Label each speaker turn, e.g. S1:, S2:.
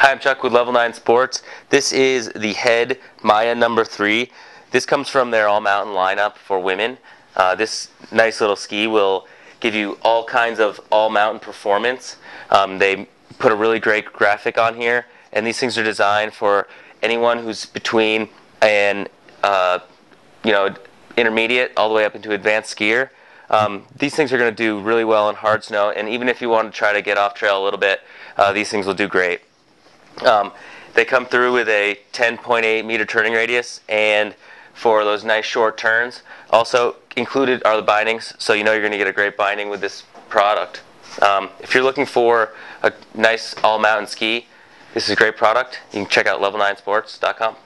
S1: Hi, I'm Chuck with Level 9 Sports. This is the Head Mya number 3. This comes from their all mountain lineup for women. Uh, this nice little ski will give you all kinds of all mountain performance. Um, they put a really great graphic on here, and these things are designed for anyone who's between an uh, you know intermediate all the way up into advanced skier. Um, these things are going to do really well in hard snow, and even if you want to try to get off trail a little bit, uh, these things will do great. Um, they come through with a 10.8 meter turning radius, and for those nice short turns, also included are the bindings, so you know you're going to get a great binding with this product. Um, if you're looking for a nice all mountain ski, this is a great product. You can check out level9sports.com.